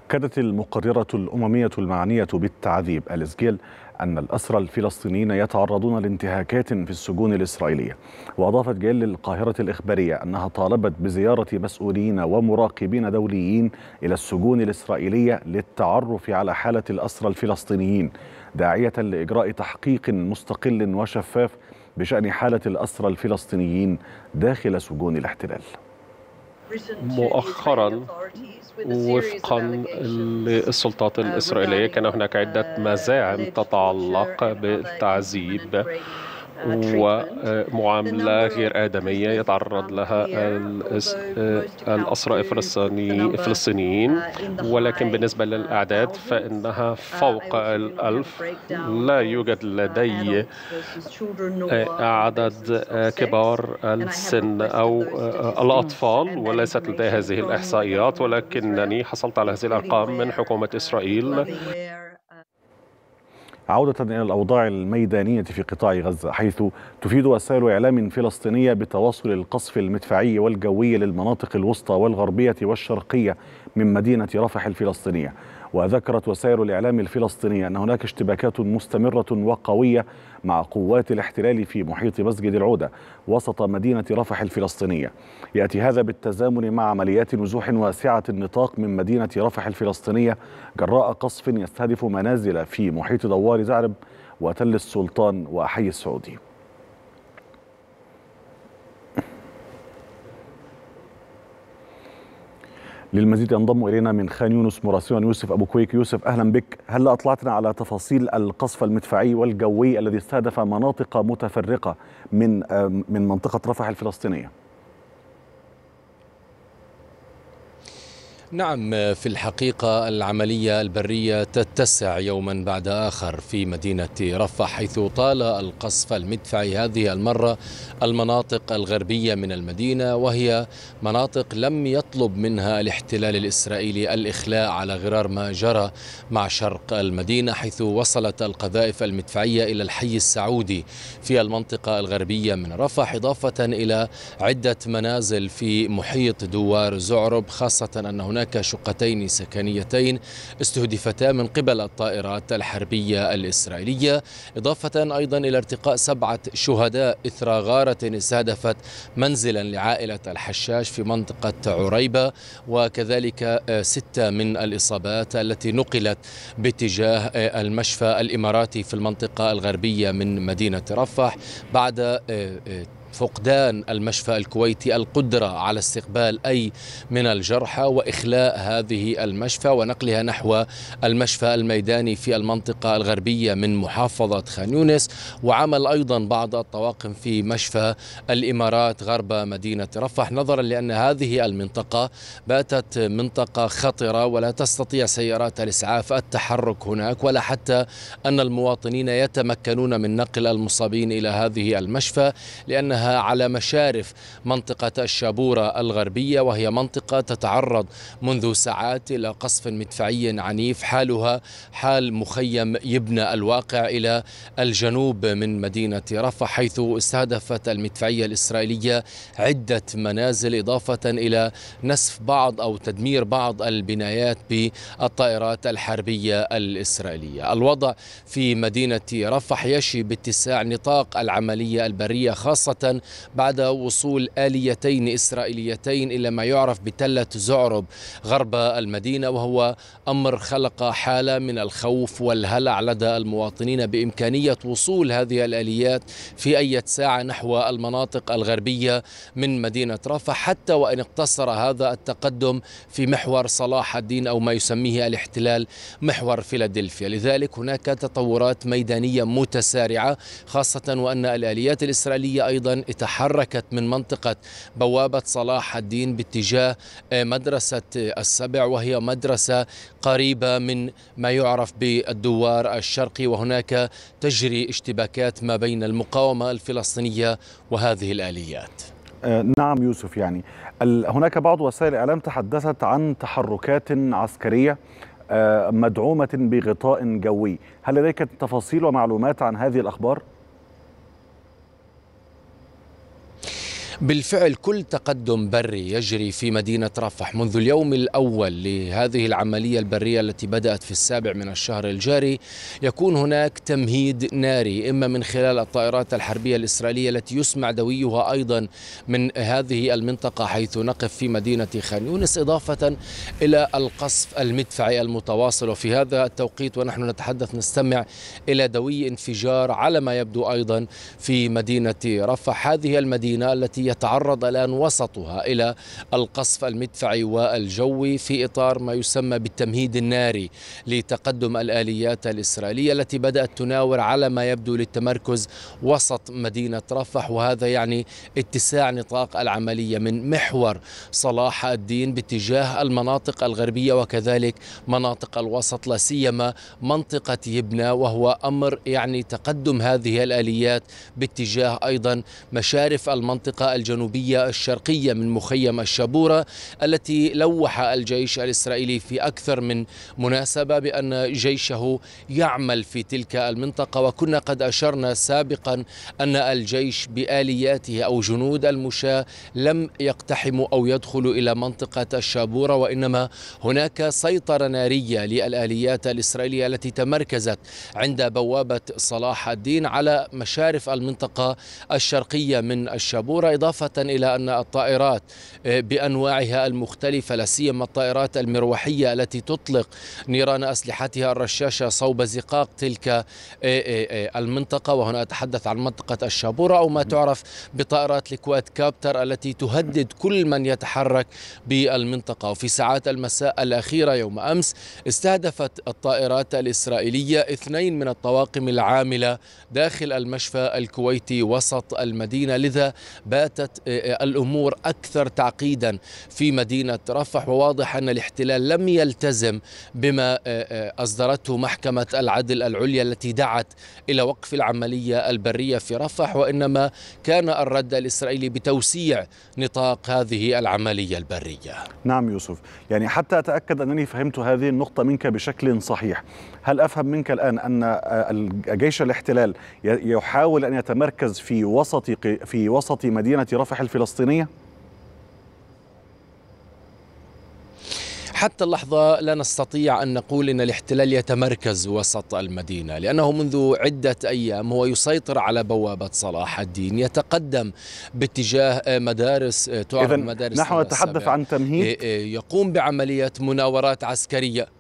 Speaker 1: أكدت المقررة الأممية المعنية بالتعذيب أليس أن الأسرى الفلسطينيين يتعرضون لانتهاكات في السجون الإسرائيلية. وأضافت جيل للقاهرة الإخبارية أنها طالبت بزيارة مسؤولين ومراقبين دوليين إلى السجون الإسرائيلية للتعرف على حالة الأسرى الفلسطينيين داعية لإجراء تحقيق مستقل وشفاف بشأن حالة الأسرى الفلسطينيين داخل سجون الاحتلال.
Speaker 10: مؤخرا وفقا للسلطات الإسرائيلية كان هناك عدة مزاعم تتعلق بالتعذيب. ومعاملة غير آدمية يتعرض لها الأسرى الفلسطينيين ولكن بالنسبة للأعداد فإنها فوق الألف لا يوجد لدي عدد كبار السن أو الأطفال. وليست لدي هذه الإحصائيات. ولكنني حصلت على هذه الأرقام من حكومة إسرائيل.
Speaker 1: عودة إلى الأوضاع الميدانية في قطاع غزة حيث تفيد وسائل إعلام فلسطينية بتواصل القصف المدفعي والجوي للمناطق الوسطى والغربية والشرقية من مدينة رفح الفلسطينية. وذكرت وسائل الإعلام الفلسطينية أن هناك اشتباكات مستمرة وقوية مع قوات الاحتلال في محيط مسجد العودة وسط مدينة رفح الفلسطينية. يأتي هذا بالتزامن مع عمليات نزوح واسعة النطاق من مدينة رفح الفلسطينية جراء قصف يستهدف منازل في محيط دوار زعرب وتل السلطان وحي السعودي. للمزيد ينضم إلينا من خان يونس مراسلنا يوسف أبو كويك. يوسف أهلا بك. هل أطلعتنا على تفاصيل القصف المدفعي والجوي الذي استهدف مناطق متفرقة من من منطقة رفح الفلسطينية؟
Speaker 16: نعم في الحقيقة العملية البرية تتسع يوما بعد آخر في مدينة رفح حيث طال القصف المدفعي هذه المرة المناطق الغربية من المدينة وهي مناطق لم يطلب منها الاحتلال الإسرائيلي الإخلاء على غرار ما جرى مع شرق المدينة حيث وصلت القذائف المدفعية إلى الحي السعودي في المنطقة الغربية من رفح إضافة إلى عدة منازل في محيط دوار زعرب خاصة أن هناك شقتين سكنيتين استهدفتا من قبل الطائرات الحربية الإسرائيلية إضافة أيضا إلى ارتقاء سبعة شهداء إثر غارة استهدفت منزلا لعائلة الحشاش في منطقة عريبة وكذلك ستة من الإصابات التي نقلت باتجاه المشفى الإماراتي في المنطقة الغربية من مدينة رفح بعد فقدان المشفى الكويتي القدرة على استقبال أي من الجرحى وإخلاء هذه المشفى ونقلها نحو المشفى الميداني في المنطقة الغربية من محافظة خان يونس. وعمل أيضا بعض الطواقم في مشفى الإمارات غرب مدينة رفح نظرا لأن هذه المنطقة باتت منطقة خطرة ولا تستطيع سيارات الإسعاف التحرك هناك ولا حتى أن المواطنين يتمكنون من نقل المصابين إلى هذه المشفى لأنها على مشارف منطقة الشابورة الغربية وهي منطقة تتعرض منذ ساعات إلى قصف مدفعي عنيف حالها حال مخيم يبنى الواقع إلى الجنوب من مدينة رفح حيث استهدفت المدفعية الإسرائيلية عدة منازل إضافة إلى نسف بعض أو تدمير بعض البنايات بالطائرات الحربية الإسرائيلية. الوضع في مدينة رفح يشي باتساع نطاق العملية البرية خاصة بعد وصول آليتين إسرائيليتين إلى ما يعرف بتلة زعرب غرب المدينة وهو أمر خلق حالة من الخوف والهلع لدى المواطنين بإمكانية وصول هذه الآليات في أي ساعة نحو المناطق الغربية من مدينة رفح. حتى وإن اقتصر هذا التقدم في محور صلاح الدين أو ما يسميه الاحتلال محور فيلادلفيا. لذلك هناك تطورات ميدانية متسارعة خاصة وأن الآليات الإسرائيلية أيضا تحركت من منطقة بوابة صلاح الدين باتجاه مدرسة السبع وهي مدرسة قريبة من ما يعرف بالدوار الشرقي. وهناك تجري اشتباكات ما بين المقاومة الفلسطينية وهذه الآليات.
Speaker 1: نعم يوسف يعني هناك بعض وسائل الإعلام تحدثت عن تحركات عسكرية مدعومة بغطاء جوي. هل لديك تفاصيل ومعلومات عن هذه الأخبار؟
Speaker 16: بالفعل كل تقدم بري يجري في مدينة رفح منذ اليوم الأول لهذه العملية البرية التي بدأت في السابع من الشهر الجاري يكون هناك تمهيد ناري إما من خلال الطائرات الحربية الإسرائيلية التي يسمع دويها أيضا من هذه المنطقة حيث نقف في مدينة خان يونس إضافة إلى القصف المدفعي المتواصل وفي هذا التوقيت. ونحن نتحدث نستمع إلى دوي انفجار على ما يبدو أيضا في مدينة رفح. هذه المدينة التي يتعرض الآن وسطها إلى القصف المدفعي والجوي في إطار ما يسمى بالتمهيد الناري لتقدم الآليات الإسرائيلية التي بدأت تناور على ما يبدو للتمركز وسط مدينة رفح وهذا يعني اتساع نطاق العملية من محور صلاح الدين باتجاه المناطق الغربية وكذلك مناطق الوسط لا سيما منطقة يبنى وهو أمر يعني تقدم هذه الآليات باتجاه أيضا مشارف المنطقة الجنوبية الشرقية من مخيم الشابورة التي لوح الجيش الإسرائيلي في أكثر من مناسبة بأن جيشه يعمل في تلك المنطقة. وكنا قد أشرنا سابقا أن الجيش بآلياته أو جنود المشاة لم يقتحموا أو يدخلوا إلى منطقة الشابورة وإنما هناك سيطرة نارية للآليات الإسرائيلية التي تمركزت عند بوابة صلاح الدين على مشارف المنطقة الشرقية من الشابورة. إضافة إلى أن الطائرات بأنواعها المختلفة لا سيما الطائرات المروحية التي تطلق نيران أسلحتها الرشاشة صوب زقاق تلك المنطقة. وهنا أتحدث عن منطقة الشابورة. أو ما تعرف بطائرات الكواد كابتر التي تهدد كل من يتحرك بالمنطقة. وفي ساعات المساء الأخيرة يوم أمس استهدفت الطائرات الإسرائيلية اثنين من الطواقم العاملة داخل المشفى الكويتي وسط المدينة. لذا بات باتت الأمور أكثر تعقيدا في مدينة رفح. وواضح أن الاحتلال لم يلتزم بما أصدرته محكمة العدل العليا التي دعت إلى وقف العملية البرية في رفح. وإنما كان الرد الإسرائيلي بتوسيع نطاق هذه العملية البرية.
Speaker 1: نعم يوسف، يعني حتى أتأكد أنني فهمت هذه النقطة منك بشكل صحيح، هل أفهم منك الآن أن جيش الاحتلال يحاول أن يتمركز في وسط في وسط مدينة رفح الفلسطينية؟
Speaker 16: حتى اللحظة لا نستطيع أن نقول أن الاحتلال يتمركز وسط المدينة لأنه منذ عدة أيام هو يسيطر على بوابة صلاح الدين يتقدم باتجاه مدارس تعرف مدارس
Speaker 1: نحن نتحدث عن تمهيد.
Speaker 16: يقوم بعملية مناورات عسكرية.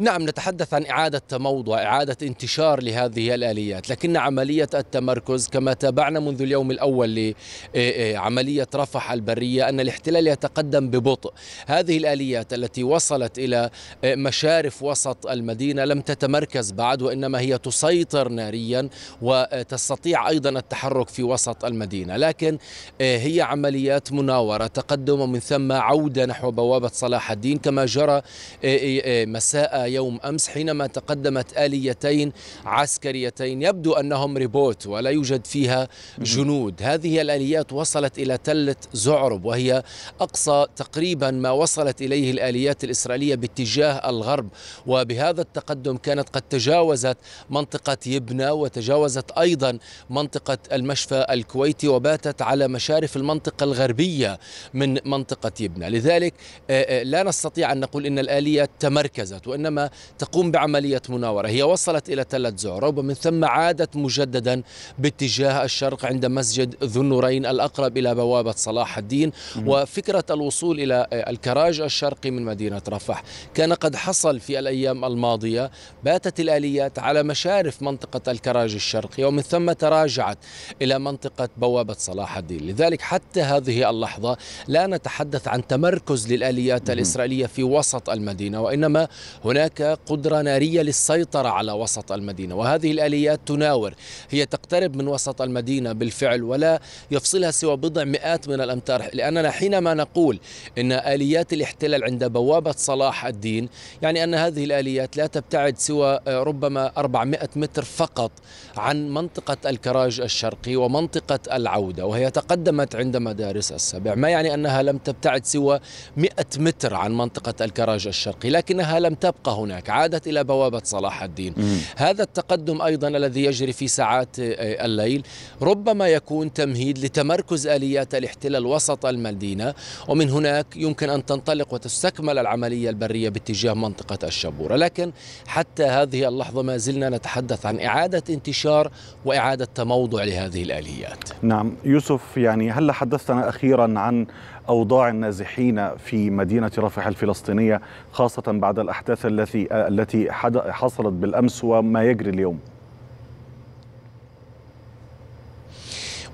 Speaker 16: نعم نتحدث عن إعادة تموضع إعادة انتشار لهذه الآليات لكن عملية التمركز كما تابعنا منذ اليوم الأول لعملية رفح البرية أن الاحتلال يتقدم ببطء. هذه الآليات التي وصلت إلى مشارف وسط المدينة لم تتمركز بعد وإنما هي تسيطر ناريا وتستطيع أيضا التحرك في وسط المدينة. لكن هي عمليات مناورة تقدم ومن ثم عودة نحو بوابة صلاح الدين كما جرى مساء يوم أمس حينما تقدمت آليتين عسكريتين. يبدو أنهم ريبوت ولا يوجد فيها جنود، هذه الآليات وصلت إلى تلة زعرب وهي أقصى تقريبا ما وصلت إليه الآليات الإسرائيلية باتجاه الغرب، وبهذا التقدم كانت قد تجاوزت منطقة يبنى وتجاوزت أيضا منطقة المشفى الكويتي وباتت على مشارف المنطقة الغربية من منطقة يبنى، لذلك لا نستطيع أن نقول إن الاليات تمركزت تقوم بعملية مناورة. هي وصلت إلى تله زعرب ومن ثم عادت مجددا باتجاه الشرق عند مسجد ذو النورين الأقرب إلى بوابة صلاح الدين. وفكرة الوصول إلى الكراج الشرقي من مدينة رفح كان قد حصل في الأيام الماضية. باتت الآليات على مشارف منطقة الكراج الشرقي ومن ثم تراجعت إلى منطقة بوابة صلاح الدين. لذلك حتى هذه اللحظة لا نتحدث عن تمركز للآليات الإسرائيلية في وسط المدينة وإنما هناك قدرة نارية للسيطرة على وسط المدينة وهذه الآليات تناور. هي تقترب من وسط المدينة بالفعل ولا يفصلها سوى بضع مئات من الأمتار. لأننا حينما نقول أن آليات الاحتلال عند بوابة صلاح الدين يعني أن هذه الآليات لا تبتعد سوى ربما 400 متر فقط عن منطقة الكراج الشرقي ومنطقة العودة وهي تقدمت عند مدارس السبع. ما يعني أنها لم تبتعد سوى 100 متر عن منطقة الكراج الشرقي لكنها لم تبقى هناك. عادت إلى بوابة صلاح الدين.
Speaker 1: مم.
Speaker 16: هذا التقدم أيضا الذي يجري في ساعات آه، الليل. ربما يكون تمهيد لتمركز آليات الاحتلال وسط المدينة ومن هناك يمكن أن تنطلق وتستكمل العملية البرية باتجاه منطقة الشبورة. لكن حتى هذه اللحظة ما زلنا نتحدث عن إعادة انتشار وإعادة تموضع لهذه الآليات.
Speaker 1: نعم يوسف يعني هل حدثتنا أخيرا عن أوضاع النازحين في مدينة رفح الفلسطينية خاصة بعد الأحداث التي التي حصلت بالأمس وما يجري اليوم.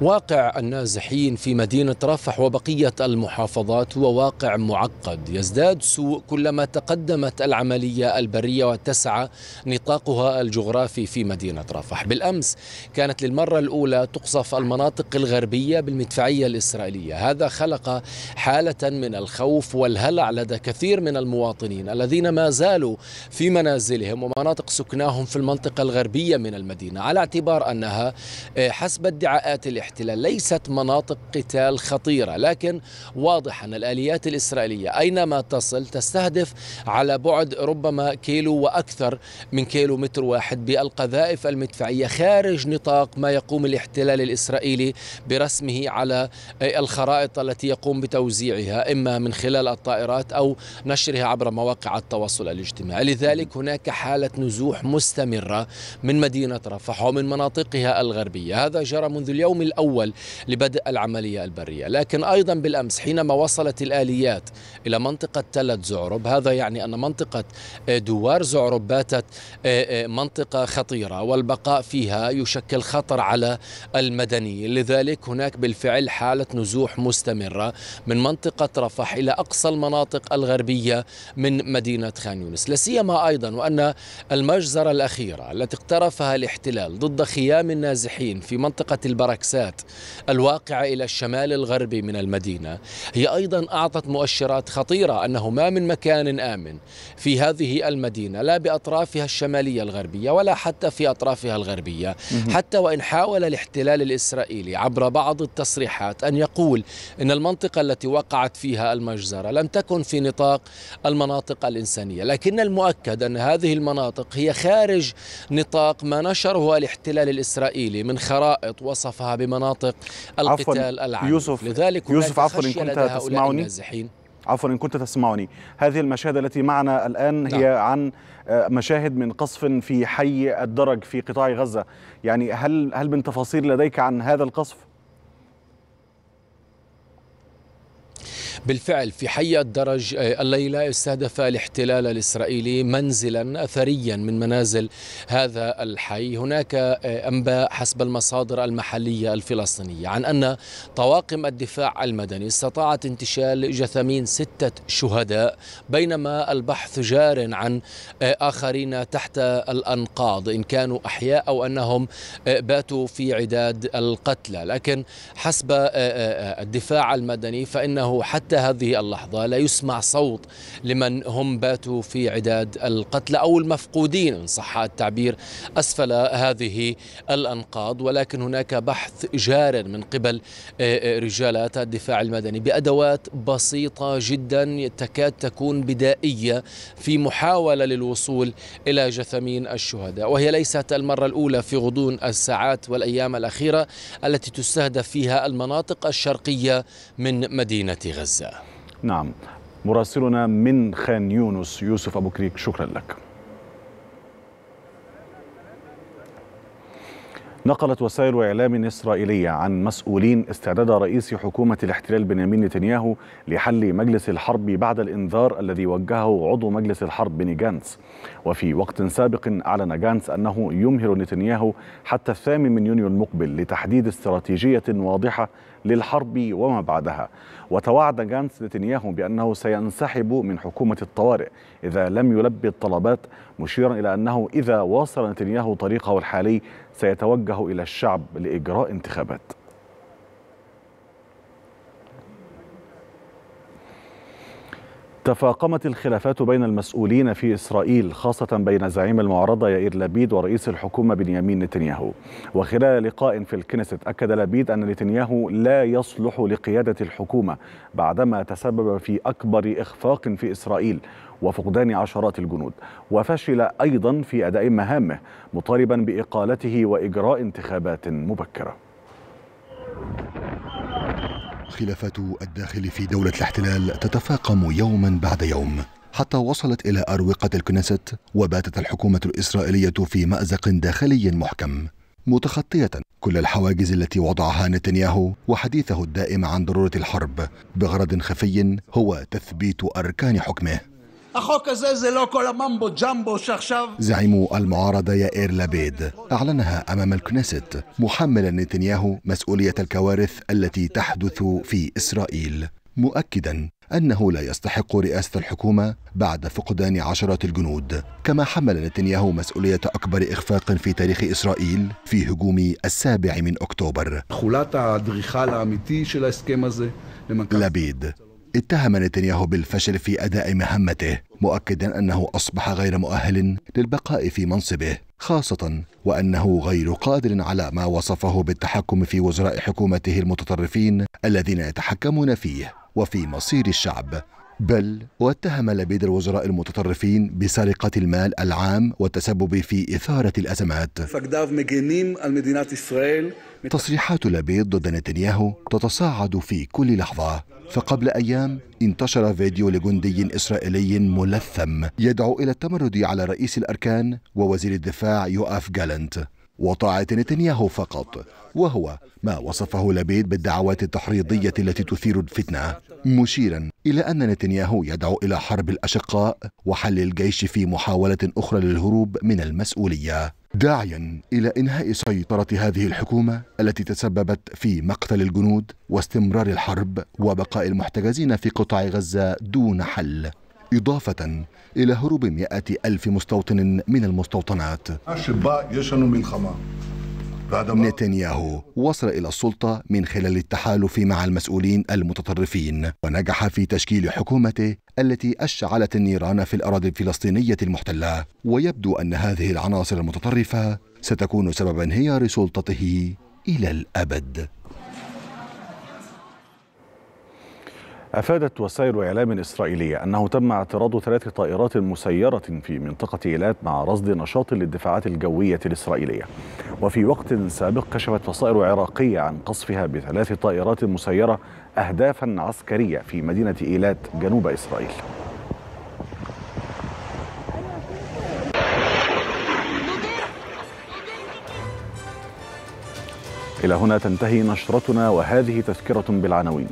Speaker 16: واقع النازحين في مدينة رفح وبقية المحافظات هو واقع معقد. يزداد سوء كلما تقدمت العملية البرية واتسع نطاقها الجغرافي في مدينة رفح. بالأمس كانت للمرة الأولى تقصف المناطق الغربية بالمدفعية الإسرائيلية. هذا خلق حالة من الخوف والهلع لدى كثير من المواطنين الذين ما زالوا في منازلهم ومناطق سكناهم في المنطقة الغربية من المدينة على اعتبار أنها آه، حسب ادعاءات الاحتلال ليست مناطق قتال خطيرة لكن واضح أن الآليات الإسرائيلية أينما تصل تستهدف على بعد ربما كيلو وأكثر من كيلو متر واحد بالقذائف المدفعية خارج نطاق ما يقوم الاحتلال الإسرائيلي برسمه على الخرائط التي يقوم بتوزيعها إما من خلال الطائرات أو نشرها عبر مواقع التواصل الاجتماعي. لذلك هناك حالة نزوح مستمرة من مدينة رفح ومن مناطقها الغربية. هذا جرى منذ اليوم الأول لبدء العملية البرية. لكن أيضا بالأمس حينما وصلت الآليات إلى منطقة تلة زعرب هذا يعني أن منطقة آه، دوار زعرب باتت آه، آه، منطقة خطيرة والبقاء فيها يشكل خطر على المدنيين لذلك هناك بالفعل حالة نزوح مستمرة من منطقة رفح إلى أقصى المناطق الغربية من مدينة خان يونس. لا سيما أيضا وأن المجزرة الأخيرة التي اقترفها الاحتلال ضد خيام النازحين في منطقة البركسات الوحدات الواقعة إلى الشمال الغربي من المدينة. هي أيضا أعطت مؤشرات خطيرة أنه ما من مكان آمن في هذه المدينة لا بأطرافها الشمالية الغربية ولا حتى في أطرافها الغربية. حتى وإن حاول الاحتلال الإسرائيلي عبر بعض التصريحات أن يقول أن المنطقة التي وقعت فيها المجزرة لم تكن في نطاق المناطق الإنسانية لكن المؤكد أن هذه المناطق هي خارج نطاق ما نشره الاحتلال الإسرائيلي من خرائط وصفها بمناطق القتال العنيف
Speaker 1: يوسف
Speaker 16: لذلك
Speaker 1: يوسف عفوا إن كنت تسمعني.
Speaker 16: النازحين.
Speaker 1: عفوا إن كنت تسمعني. هذه المشاهد التي معنا الآن هي عن آه، مشاهد من قصف في حي الدرج في قطاع غزة. يعني هل هل من تفاصيل لديك عن هذا القصف؟
Speaker 16: بالفعل في حي الدرج آه، الليلة استهدف الاحتلال الإسرائيلي منزلا أثريا من منازل هذا الحي. هناك آه، أنباء حسب المصادر المحلية الفلسطينية عن أن طواقم الدفاع المدني استطاعت انتشال جثمين ستة شهداء بينما البحث جار عن آه، آخرين تحت الأنقاض إن كانوا أحياء أو أنهم باتوا في عداد القتلى. لكن حسب الدفاع المدني فإنه حتى هذه اللحظة لا يسمع صوت لمن هم باتوا في عداد القتلى أو المفقودين. إن صح التعبير أسفل هذه الأنقاض ولكن هناك بحث جار من قبل آه، آه، رجالات الدفاع المدني بأدوات بسيطة جدا تكاد تكون بدائية في محاولة للوصول إلى جثمين الشهداء. وهي ليست المرة الأولى في غضون الساعات والأيام الأخيرة التي تستهدف فيها المناطق الشرقية من مدينة غزة.
Speaker 1: نعم. مراسلنا من خان يونس يوسف أبو كريك شكرا لك. نقلت وسائل إعلام إسرائيلية عن مسؤولين استعداد رئيس حكومة الاحتلال بنيامين نتنياهو لحل مجلس الحرب بعد الإنذار الذي وجهه عضو مجلس الحرب بني جانتس وفي وقت سابق أعلن جانتس أنه يمهل نتنياهو حتى الثامن من يونيو المقبل لتحديد استراتيجية واضحة للحرب وما بعدها. وتوعد جانتس نتنياهو بأنه سينسحب من حكومة الطوارئ إذا لم يلبي الطلبات مشيرا إلى أنه إذا واصل نتنياهو طريقه الحالي سيتوجه إلى الشعب لإجراء انتخابات. تفاقمت الخلافات بين المسؤولين في إسرائيل خاصة بين زعيم المعارضة يائير لبيد ورئيس الحكومة بنيامين نتنياهو. وخلال لقاء في الكنيست أكد لبيد أن نتنياهو لا يصلح لقيادة الحكومة بعدما تسبب في أكبر إخفاق في إسرائيل. وفقدان عشرات الجنود وفشل أيضا في أداء مهامه مطالبا بإقالته وإجراء انتخابات مبكرة.
Speaker 17: خلافات الداخل في دولة الاحتلال تتفاقم يوما بعد يوم حتى وصلت إلى أروقة الكنيست وباتت الحكومة الإسرائيلية في مأزق داخلي محكم. متخطية كل الحواجز التي وضعها نتنياهو وحديثه الدائم عن ضرورة الحرب بغرض خفي هو تثبيت أركان حكمه.
Speaker 18: החוק הזה זה לא כל הממבו ג'מבו שעכשיו...
Speaker 17: زعيم المعارضة يائير لابيد أعلنها أمام الكنيست محملا نتنياهو مسؤولية الكوارث التي تحدث في إسرائيل مؤكدا أنه لا يستحق رئاسة الحكومة بعد فقدان عشرات الجنود كما حمل نتنياهو مسؤولية أكبر إخفاق في تاريخ إسرائيل في هجوم السابع من أكتوبر
Speaker 18: תכולת האדריכל האמיתי של ההסכם הזה למנכ"ל...
Speaker 17: لبيد اتهم نتنياهو بالفشل في أداء مهمته مؤكدا أنه أصبح غير مؤهل للبقاء في منصبه خاصة وأنه غير قادر على ما وصفه بالتحكم في وزراء حكومته المتطرفين الذين يتحكمون فيه وفي مصير الشعب. بل واتهم لبيد الوزراء المتطرفين بسرقة المال العام والتسبب في إثارة الأزمات. تصريحات لبيد ضد نتنياهو تتصاعد في كل لحظة. فقبل أيام انتشر فيديو لجندي إسرائيلي ملثم يدعو إلى التمرد على رئيس الأركان ووزير الدفاع يوآف جالنت وطاعة نتنياهو فقط. وهو ما وصفه لبيد بالدعوات التحريضية التي تثير الفتنة مشيرا إلى أن نتنياهو يدعو إلى حرب الأشقاء وحل الجيش في محاولة أخرى للهروب من المسؤولية. داعيا إلى إنهاء سيطرة هذه الحكومة التي تسببت في مقتل الجنود واستمرار الحرب وبقاء المحتجزين في قطاع غزة دون حل إضافة إلى هروب مئة ألف مستوطن من المستوطنات. نتنياهو وصل إلى السلطة من خلال التحالف مع المسؤولين المتطرفين ونجح في تشكيل حكومته التي أشعلت النيران في الأراضي الفلسطينية المحتلة. ويبدو أن هذه العناصر المتطرفة ستكون سبب انهيار سلطته إلى الأبد.
Speaker 1: أفادت وسائل إعلام إسرائيلية أنه تم اعتراض ثلاث طائرات مسيرة في منطقة إيلات مع رصد نشاط للدفاعات الجوية الإسرائيلية. وفي وقت سابق كشفت وسائل عراقية عن قصفها بثلاث طائرات مسيرة أهدافا عسكرية في مدينة إيلات جنوب إسرائيل. إلى هنا تنتهي نشرتنا وهذه تذكرة بالعناوين.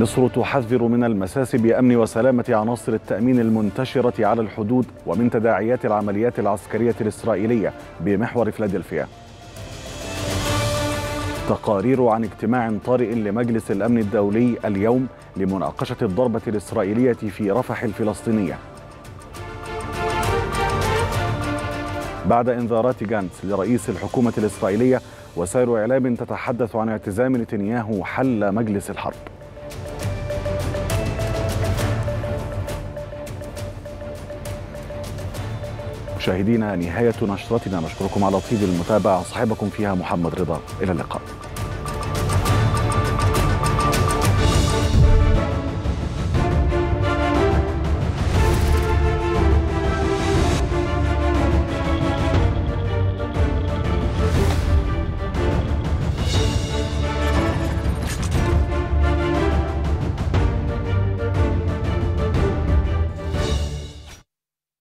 Speaker 1: مصر تحذر من المساس بأمن وسلامة عناصر التأمين المنتشرة على الحدود ومن تداعيات العمليات العسكرية الإسرائيلية بمحور فيلادلفيا تقارير عن اجتماع طارئ لمجلس الأمن الدولي اليوم لمناقشة الضربة الإسرائيلية في رفح الفلسطينية. بعد إنذارات جانتس لرئيس الحكومة الإسرائيلية وسائل إعلام تتحدث عن اعتزام نتنياهو حل مجلس الحرب. مشاهدينا نهاية نشرتنا. نشكركم على طيب المتابعة. صاحبكم فيها محمد رضا. إلى اللقاء.